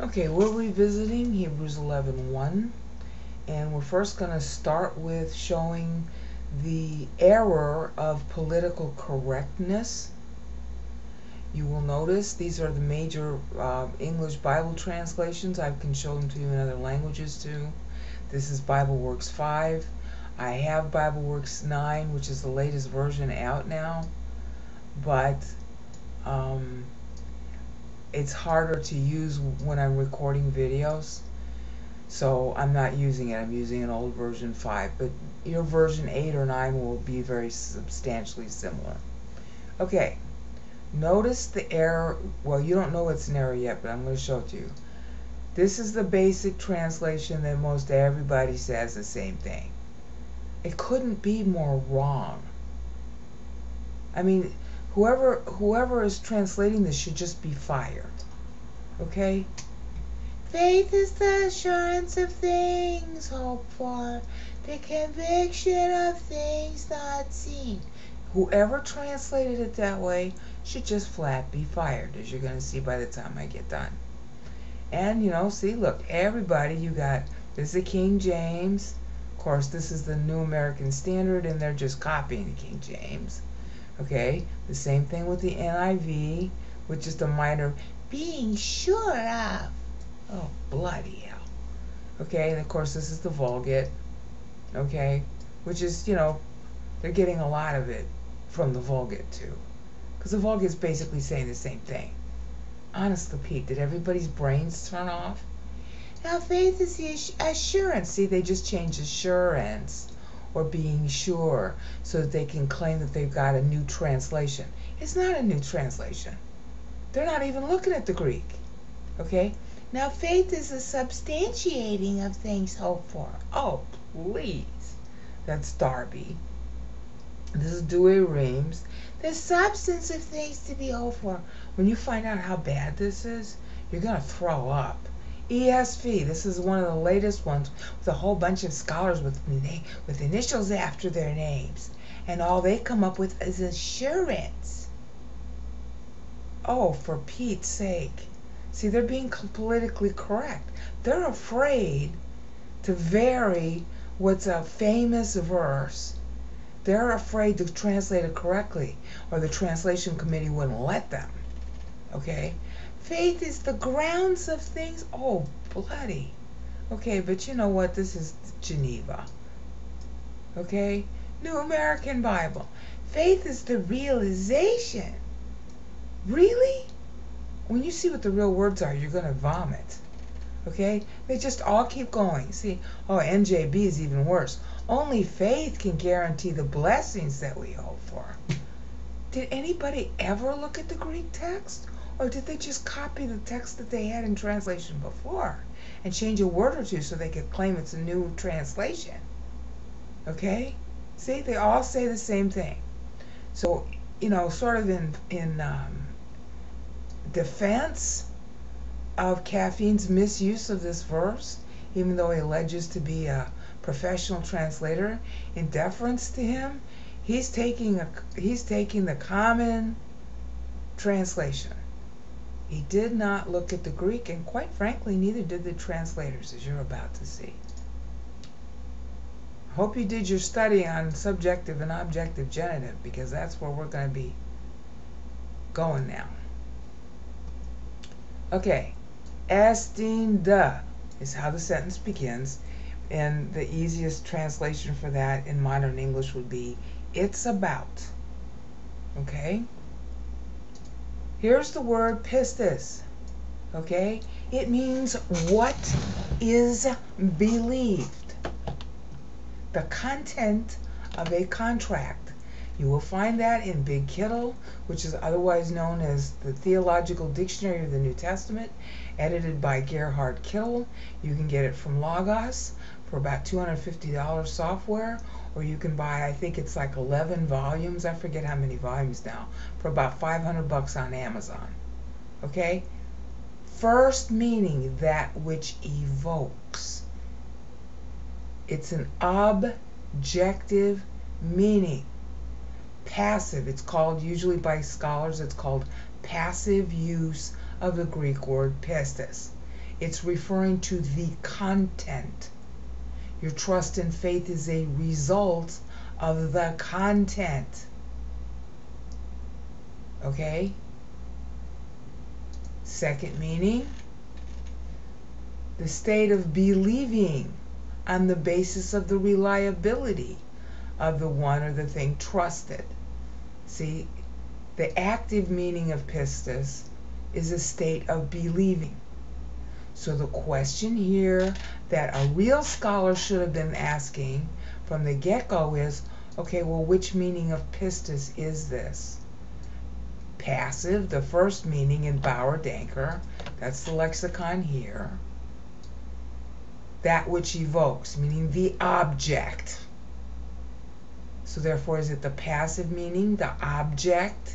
Okay, we're revisiting Hebrews 11 1, and we're first going to start with showing the error of political correctness. You will notice these are the major uh, English Bible translations. I can show them to you in other languages too. This is BibleWorks 5. I have BibleWorks 9, which is the latest version out now, but um, it's harder to use when I'm recording videos. So I'm not using it. I'm using an old version 5. But your version 8 or 9 will be very substantially similar. Okay. Notice the error. Well, you don't know it's an error yet, but I'm going to show it to you. This is the basic translation that most everybody says the same thing. It couldn't be more wrong. I mean, whoever whoever is translating this should just be fired. Okay? Faith is the assurance of things hoped for, the conviction of things not seen. Whoever translated it that way should just flat be fired, as you're going to see by the time I get done. And, you know, see, look, everybody, you got, this is the King James. Of course, this is the New American Standard, and they're just copying the King James. Okay, the same thing with the NIV, which is the minor being sure of. Oh, bloody hell. Okay, and of course, this is the Vulgate. Okay, which is, you know, they're getting a lot of it from the Vulgate too. Because the Vulgate is basically saying the same thing. Honestly, Pete, did everybody's brains turn off? Now, faith is the assurance. See, they just changed assurance or being sure so that they can claim that they've got a new translation. It's not a new translation. They're not even looking at the Greek. Okay? Now, faith is a substantiating of things hoped for. Oh, please. That's Darby. This is Douay-Rheims. The substance of things to be hoped for. When you find out how bad this is, you're going to throw up. ESV, this is one of the latest ones with a whole bunch of scholars with, with initials after their names. And all they come up with is assurance. Oh, for Pete's sake. See, they're being politically correct. They're afraid to vary what's a famous verse. They're afraid to translate it correctly, or the translation committee wouldn't let them. Okay? Faith is the grounds of things. Oh, bloody. Okay, but you know what? This is Geneva. Okay? New American Bible. Faith is the realization. Really? When you see what the real words are, you're going to vomit. Okay? They just all keep going. See, oh, NJB is even worse. Only faith can guarantee the blessings that we hope for. Did anybody ever look at the Greek text? Or did they just copy the text that they had in translation before and change a word or two so they could claim it's a new translation? Okay? See, they all say the same thing. So, you know, sort of in, in um, defense of Cafeeine's misuse of this verse, even though he alleges to be a professional translator, in deference to him, he's taking a he's taking the common translation he did not look at the Greek, and quite frankly, neither did the translators, as you're about to see. Hope you did your study on subjective and objective genitive, because that's where we're going to be going now. Okay, Estinda is how the sentence begins, and the easiest translation for that in modern English would be, it's about. Okay? Here's the word pistis. Okay? It means what is believed. The content of a contract. You will find that in Big Kittel, which is otherwise known as the Theological Dictionary of the New Testament, edited by Gerhard Kittel. You can get it from Logos for about $250 software, or you can buy, I think it's like 11 volumes, I forget how many volumes now, for about 500 bucks on Amazon. Okay? First meaning, that which evokes. It's an objective meaning. Passive, it's called, usually by scholars, it's called passive use of the Greek word pistis. It's referring to the content. Your trust and faith is a result of the content. Okay? Second meaning, the state of believing on the basis of the reliability of the one or the thing trusted. See, the active meaning of pistis is a state of believing. So the question here that a real scholar should have been asking from the get-go is, okay, well, which meaning of pistis is this? Passive, the first meaning in Bauer Danker, that's the lexicon here. That which evokes, meaning the object. So therefore, is it the passive meaning, the object,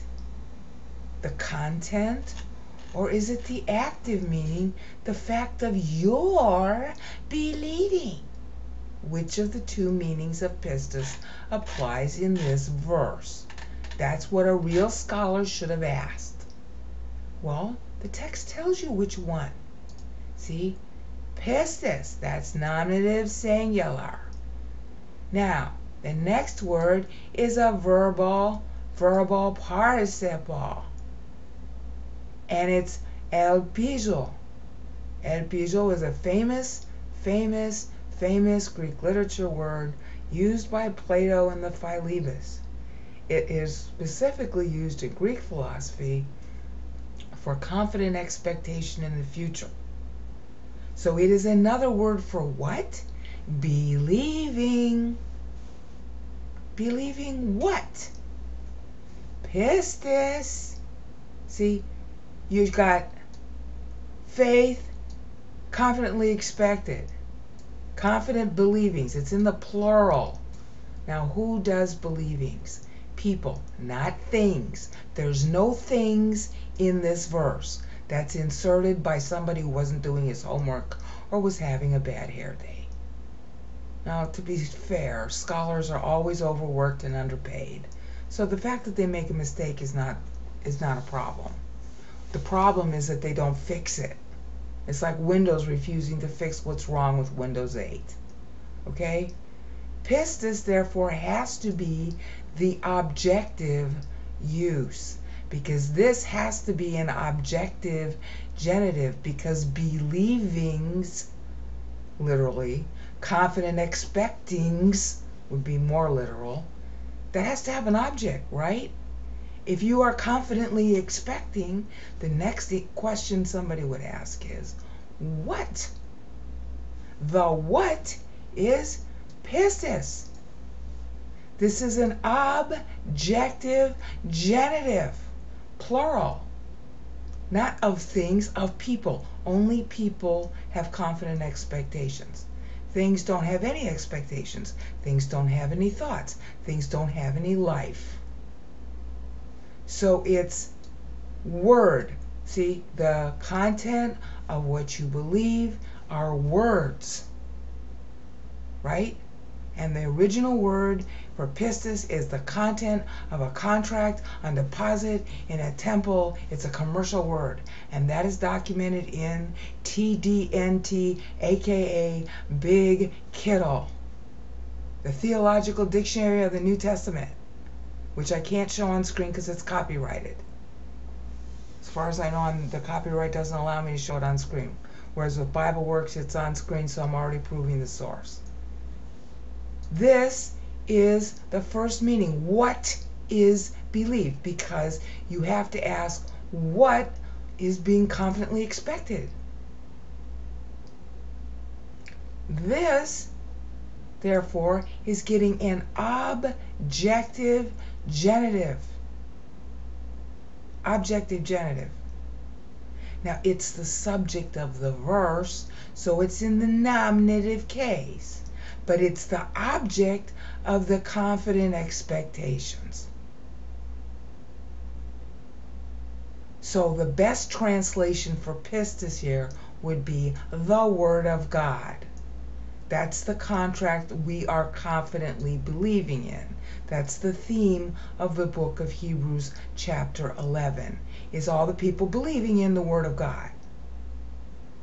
the content, or is it the active meaning, the fact of your believing? Which of the two meanings of pistis applies in this verse? That's what a real scholar should have asked. Well, the text tells you which one. See? Pistis, that's nominative singular. Now, the next word is a verbal, verbal participle and it's elpizo. Elpizo is a famous, famous, famous Greek literature word used by Plato in the Philebus. It is specifically used in Greek philosophy for confident expectation in the future. So it is another word for what? Believing. Believing what? Pistis. See, You've got faith, confidently expected, confident believings. It's in the plural. Now, who does believings? People, not things. There's no things in this verse. That's inserted by somebody who wasn't doing his homework or was having a bad hair day. Now, to be fair, scholars are always overworked and underpaid. So the fact that they make a mistake is not is not a problem. The problem is that they don't fix it. It's like Windows refusing to fix what's wrong with Windows 8. Okay? Pistis, therefore, has to be the objective use because this has to be an objective genitive because believings, literally, confident expectings would be more literal, that has to have an object, right? If you are confidently expecting, the next question somebody would ask is, what? The what is pistis. This is an objective genitive, plural. Not of things, of people. Only people have confident expectations. Things don't have any expectations. Things don't have any thoughts. Things don't have any life. So it's word. See, the content of what you believe are words, right? And the original word for pistis is the content of a contract on deposit in a temple. It's a commercial word, and that is documented in TDNT, aka Big Kittel, the Theological Dictionary of the New Testament which I can't show on screen because it's copyrighted. As far as I know, the copyright doesn't allow me to show it on screen. Whereas with Bible Works, it's on screen, so I'm already proving the source. This is the first meaning. What is believed? Because you have to ask what is being confidently expected. This, therefore, is getting an objective Genitive. Objective genitive. Now it's the subject of the verse, so it's in the nominative case, but it's the object of the confident expectations. So the best translation for pistis here would be the Word of God. That's the contract we are confidently believing in. That's the theme of the book of Hebrews, chapter 11, is all the people believing in the Word of God.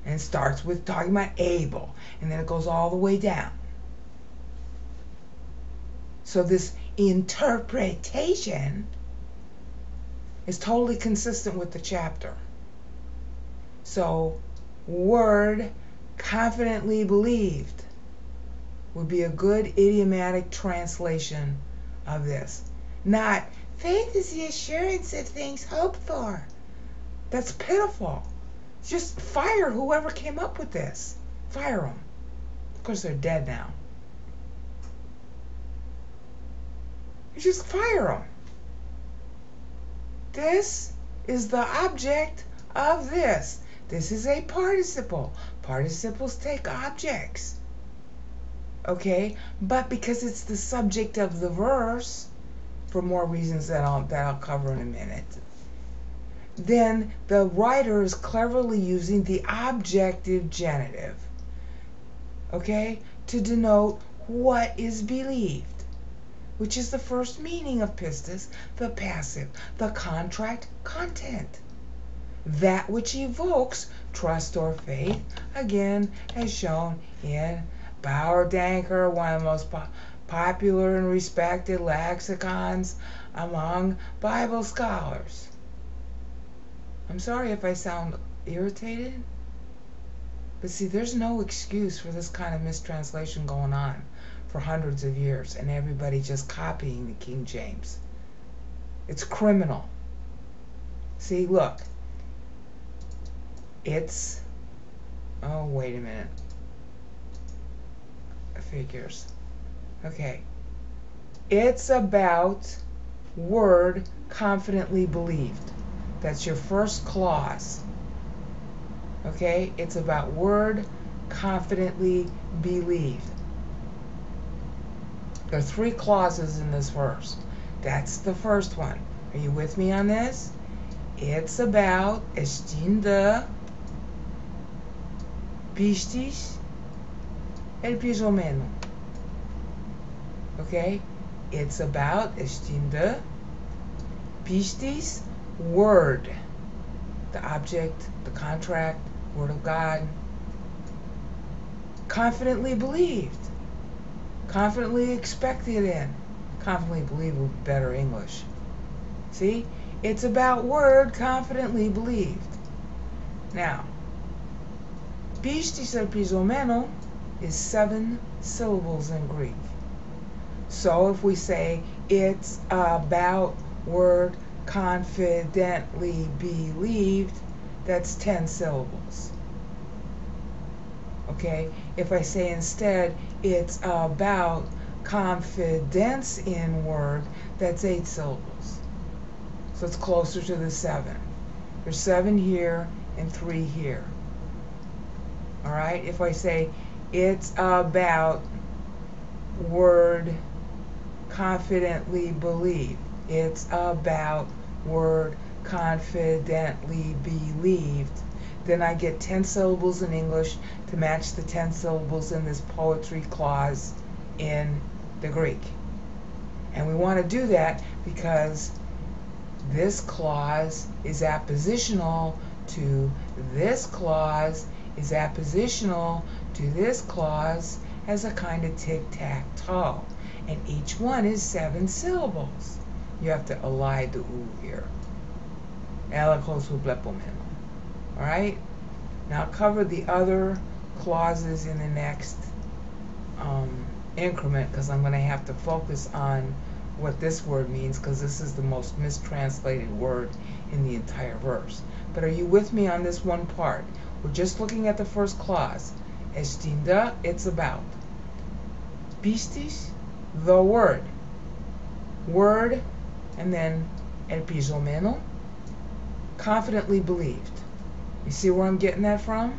And it starts with talking about Abel, and then it goes all the way down. So this interpretation is totally consistent with the chapter. So, word confidently believed would be a good idiomatic translation of this. Not faith is the assurance of things hoped for. That's pitiful. Just fire whoever came up with this. Fire them. Of course, they're dead now. Just fire them. This is the object of this. This is a participle. Participles take objects. Okay? But because it's the subject of the verse, for more reasons that I'll, that I'll cover in a minute, then the writer is cleverly using the objective genitive, okay, to denote what is believed, which is the first meaning of pistis, the passive, the contract content that which evokes trust or faith, again, as shown in Bauer Danker, one of the most po- popular and respected lexicons among Bible scholars. I'm sorry if I sound irritated, but see, there's no excuse for this kind of mistranslation going on for hundreds of years and everybody just copying the King James. It's criminal. See, look, it's, oh, wait a minute. Figures. Okay. It's about word confidently believed. That's your first clause. Okay? It's about word confidently believed. There are three clauses in this verse. That's the first one. Are you with me on this? It's about estinde pistis pisomeno. Okay? It's about estinde pistis word. The object, the contract, word of God. Confidently believed. Confidently expected in. Confidently believed be better English. See? It's about word confidently believed. Now, pistis episomeno is seven syllables in Greek. So if we say it's about word confidently believed, that's 10 syllables. Okay? If I say instead it's about confidence in word, that's 8 syllables. So it's closer to the 7. There's 7 here and 3 here. All right? If I say it's about word confidently believe. It's about word confidently believed. Then I get 10 syllables in English to match the 10 syllables in this poetry clause in the Greek. And we want to do that because this clause is appositional to this clause is appositional to this clause as a kind of tic-tac-toe. And each one is seven syllables. You have to elide the oo here. Elikos hublepomeno. Alright? Now cover the other clauses in the next um, increment because I'm going to have to focus on what this word means because this is the most mistranslated word in the entire verse. But are you with me on this one part? We're just looking at the first clause. Estinde, it's about. Pistis, the word. Word, and then episomeno, confidently believed. You see where I'm getting that from?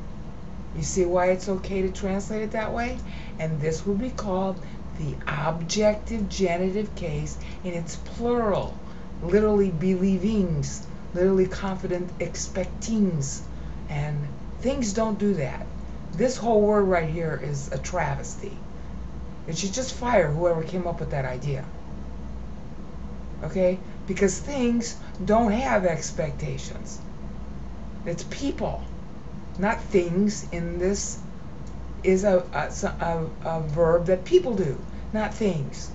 You see why it's okay to translate it that way? And this would be called the objective genitive case in its plural. Literally believings, literally confident expectings. And things don't do that. This whole word right here is a travesty. It should just fire whoever came up with that idea. Okay? Because things don't have expectations. It's people. not things in this is a, a, a, a verb that people do, not things.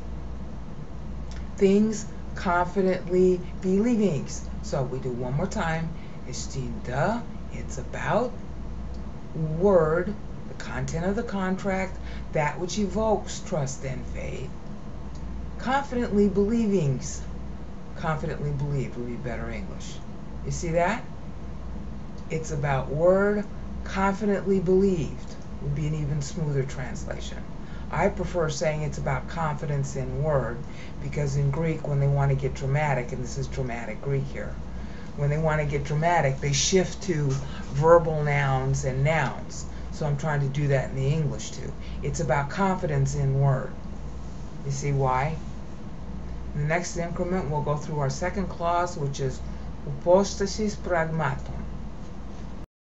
Things confidently believings. So we do one more time. Estinda, it's about word, the content of the contract, that which evokes trust and faith. Confidently believings. Confidently believe would be better English. You see that? It's about word confidently believed would be an even smoother translation. I prefer saying it's about confidence in word because in Greek, when they want to get dramatic, and this is dramatic Greek here, when they want to get dramatic, they shift to verbal nouns and nouns. So I'm trying to do that in the English too. It's about confidence in word. You see why? In the next increment, we'll go through our second clause, which is hypostasis pragmatum.